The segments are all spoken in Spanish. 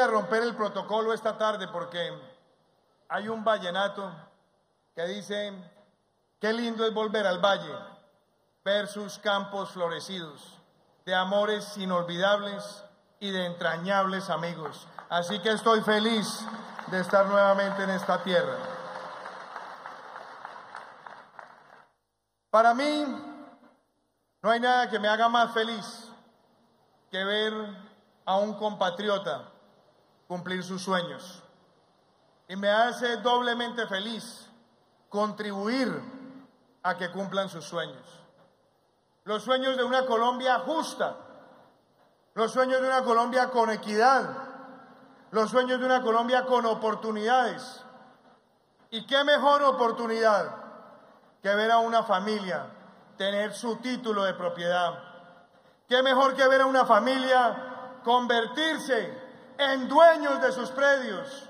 a romper el protocolo esta tarde porque hay un vallenato que dice, qué lindo es volver al valle, ver sus campos florecidos, de amores inolvidables y de entrañables amigos. Así que estoy feliz de estar nuevamente en esta tierra. Para mí, no hay nada que me haga más feliz que ver a un compatriota cumplir sus sueños. Y me hace doblemente feliz contribuir a que cumplan sus sueños. Los sueños de una Colombia justa, los sueños de una Colombia con equidad, los sueños de una Colombia con oportunidades. ¿Y qué mejor oportunidad que ver a una familia tener su título de propiedad? ¿Qué mejor que ver a una familia convertirse en dueños de sus predios,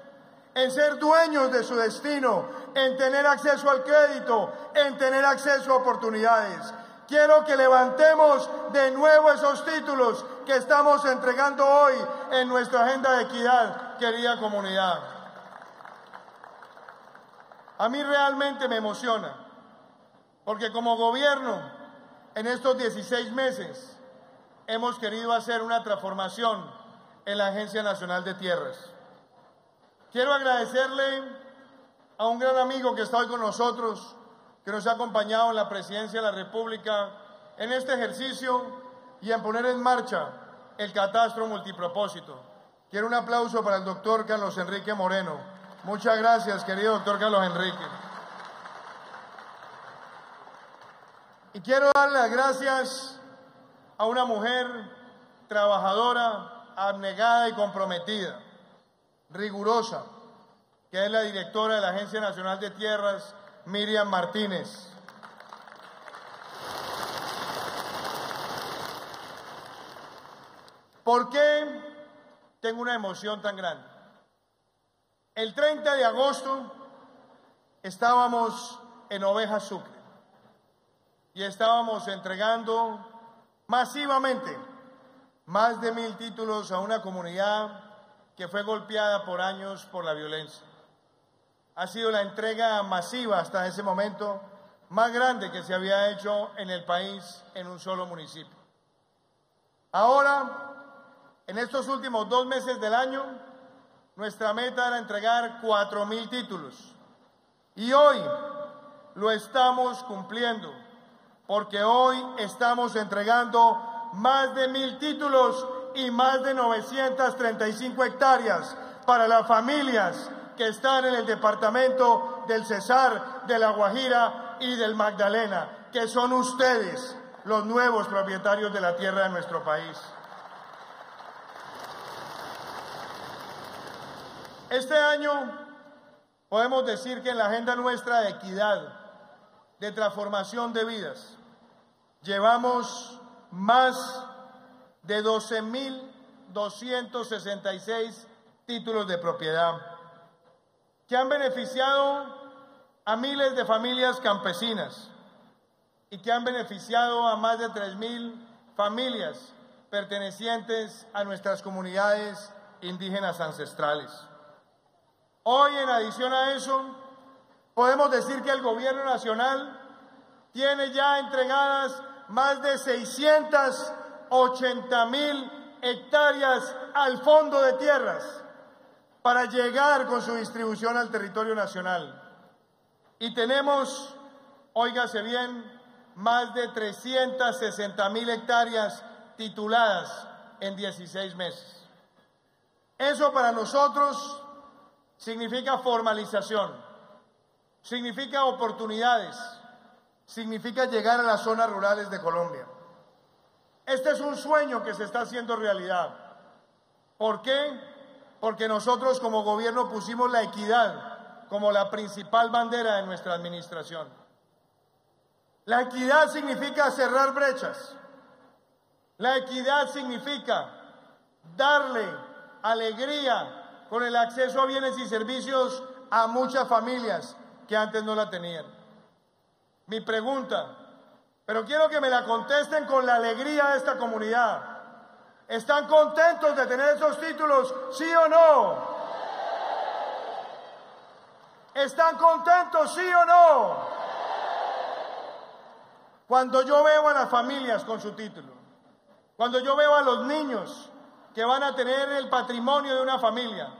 en ser dueños de su destino, en tener acceso al crédito, en tener acceso a oportunidades? Quiero que levantemos de nuevo esos títulos que estamos entregando hoy en nuestra agenda de equidad, querida comunidad. A mí realmente me emociona, porque como gobierno, en estos 16 meses, hemos querido hacer una transformación en la Agencia Nacional de Tierras. Quiero agradecerle a un gran amigo que está hoy con nosotros, que nos ha acompañado en la presidencia de la República en este ejercicio y en poner en marcha el catastro multipropósito. Quiero un aplauso para el doctor Carlos Enrique Moreno. Muchas gracias, querido doctor Carlos Enrique. Y quiero darle las gracias a una mujer trabajadora, abnegada y comprometida, rigurosa, que es la directora de la Agencia Nacional de Tierras, Miriam Martínez. ¿Por qué tengo una emoción tan grande? El 30 de agosto estábamos en Oveja Sucre y estábamos entregando masivamente más de mil títulos a una comunidad que fue golpeada por años por la violencia. Ha sido la entrega masiva hasta ese momento más grande que se había hecho en el país en un solo municipio. Ahora, en estos últimos dos meses del año, nuestra meta era entregar cuatro mil títulos. Y hoy lo estamos cumpliendo, porque hoy estamos entregando más de mil títulos y más de 935 hectáreas para las familias que están en el departamento del Cesar, de La Guajira y del Magdalena, que son ustedes los nuevos propietarios de la tierra de nuestro país. Este año podemos decir que en la agenda nuestra de equidad, de transformación de vidas, llevamos más de 12.266 títulos de propiedad que han beneficiado a miles de familias campesinas y que han beneficiado a más de 3.000 familias pertenecientes a nuestras comunidades indígenas ancestrales. Hoy, en adición a eso, podemos decir que el gobierno nacional tiene ya entregadas más de 680 mil hectáreas al fondo de tierras para llegar con su distribución al territorio nacional. Y tenemos, óigase bien, más de 360 mil hectáreas tituladas en 16 meses. Eso para nosotros significa formalización, significa oportunidades, significa llegar a las zonas rurales de Colombia. Este es un sueño que se está haciendo realidad. ¿Por qué? Porque nosotros como gobierno pusimos la equidad como la principal bandera de nuestra administración. La equidad significa cerrar brechas. La equidad significa darle alegría con el acceso a bienes y servicios a muchas familias que antes no la tenían. Mi pregunta, pero quiero que me la contesten con la alegría de esta comunidad, ¿Están contentos de tener esos títulos, sí o no? ¿Están contentos, sí o no? Cuando yo veo a las familias con su título, cuando yo veo a los niños que van a tener el patrimonio de una familia,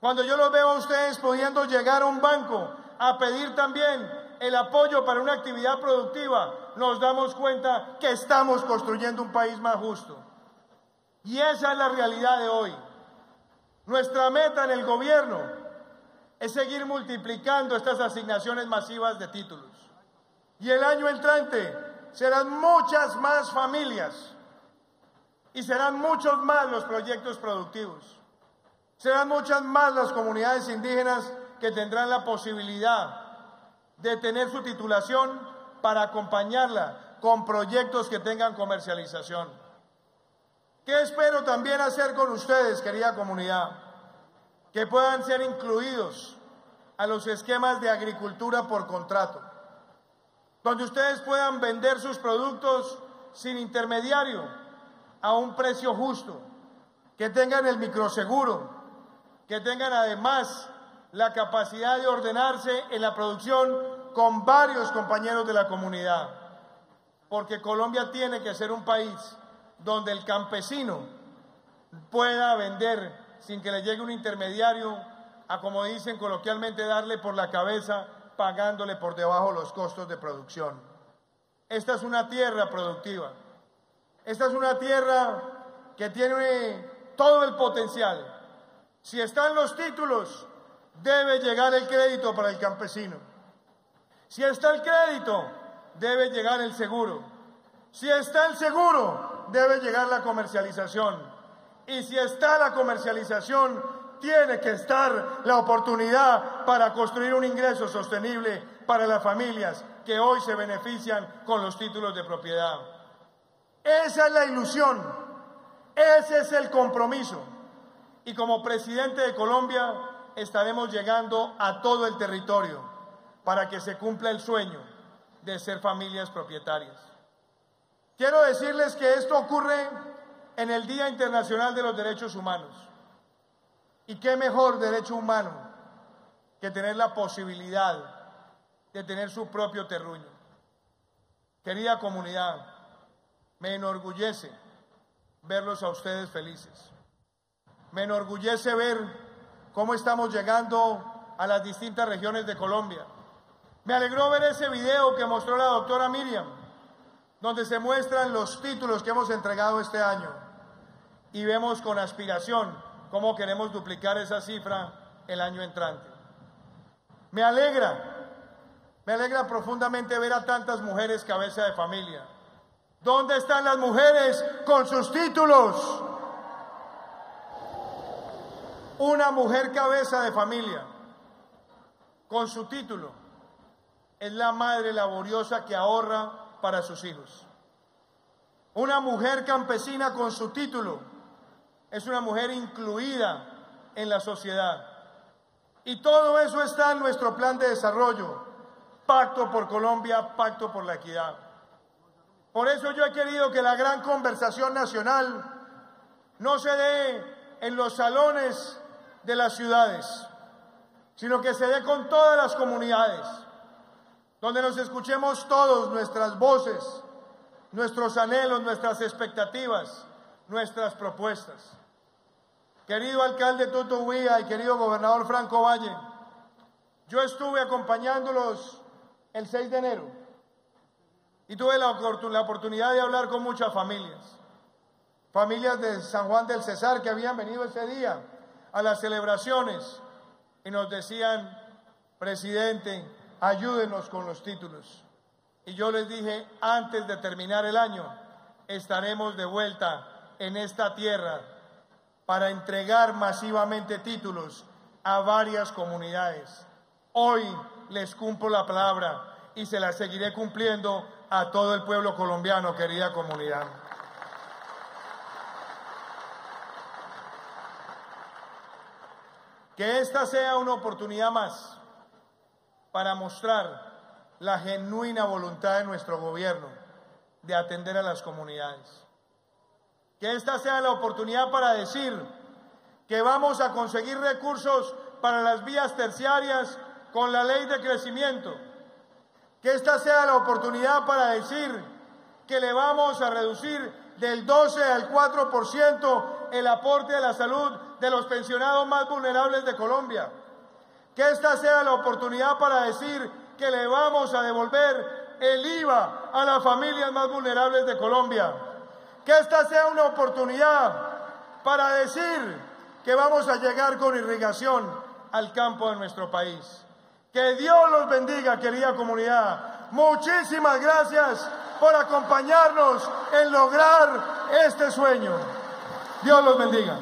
cuando yo los veo a ustedes pudiendo llegar a un banco a pedir también el apoyo para una actividad productiva, nos damos cuenta que estamos construyendo un país más justo. Y esa es la realidad de hoy. Nuestra meta en el gobierno es seguir multiplicando estas asignaciones masivas de títulos. Y el año entrante serán muchas más familias y serán muchos más los proyectos productivos. Serán muchas más las comunidades indígenas que tendrán la posibilidad de tener su titulación para acompañarla con proyectos que tengan comercialización. ¿Qué espero también hacer con ustedes, querida comunidad? Que puedan ser incluidos a los esquemas de agricultura por contrato, donde ustedes puedan vender sus productos sin intermediario a un precio justo, que tengan el microseguro, que tengan además la capacidad de ordenarse en la producción con varios compañeros de la comunidad, porque Colombia tiene que ser un país donde el campesino pueda vender sin que le llegue un intermediario a, como dicen coloquialmente, darle por la cabeza pagándole por debajo los costos de producción. Esta es una tierra productiva. Esta es una tierra que tiene todo el potencial. Si están los títulos, debe llegar el crédito para el campesino. Si está el crédito, debe llegar el seguro. Si está el seguro, debe llegar la comercialización. Y si está la comercialización, tiene que estar la oportunidad para construir un ingreso sostenible para las familias que hoy se benefician con los títulos de propiedad. Esa es la ilusión, ese es el compromiso. Y como presidente de Colombia estaremos llegando a todo el territorio para que se cumpla el sueño de ser familias propietarias. Quiero decirles que esto ocurre en el Día Internacional de los Derechos Humanos. ¿Y qué mejor derecho humano que tener la posibilidad de tener su propio terruño? Querida comunidad, me enorgullece verlos a ustedes felices. Me enorgullece ver cómo estamos llegando a las distintas regiones de Colombia. Me alegró ver ese video que mostró la doctora Miriam donde se muestran los títulos que hemos entregado este año y vemos con aspiración cómo queremos duplicar esa cifra el año entrante. Me alegra, me alegra profundamente ver a tantas mujeres cabeza de familia. ¿Dónde están las mujeres con sus títulos? Una mujer cabeza de familia con su título es la madre laboriosa que ahorra para sus hijos. Una mujer campesina con su título es una mujer incluida en la sociedad. Y todo eso está en nuestro plan de desarrollo, Pacto por Colombia, Pacto por la Equidad. Por eso yo he querido que la gran conversación nacional no se dé en los salones de las ciudades, sino que se dé con todas las comunidades donde nos escuchemos todos nuestras voces, nuestros anhelos, nuestras expectativas, nuestras propuestas. Querido alcalde Toto Huía y querido gobernador Franco Valle, yo estuve acompañándolos el 6 de enero y tuve la, la oportunidad de hablar con muchas familias, familias de San Juan del Cesar que habían venido ese día a las celebraciones y nos decían, presidente, ayúdenos con los títulos. Y yo les dije, antes de terminar el año, estaremos de vuelta en esta tierra para entregar masivamente títulos a varias comunidades. Hoy les cumplo la palabra y se la seguiré cumpliendo a todo el pueblo colombiano, querida comunidad. Que esta sea una oportunidad más para mostrar la genuina voluntad de nuestro gobierno de atender a las comunidades. Que esta sea la oportunidad para decir que vamos a conseguir recursos para las vías terciarias con la ley de crecimiento. Que esta sea la oportunidad para decir que le vamos a reducir del 12 al 4% el aporte a la salud de los pensionados más vulnerables de Colombia. Que esta sea la oportunidad para decir que le vamos a devolver el IVA a las familias más vulnerables de Colombia. Que esta sea una oportunidad para decir que vamos a llegar con irrigación al campo de nuestro país. Que Dios los bendiga, querida comunidad. Muchísimas gracias por acompañarnos en lograr este sueño. Dios los bendiga.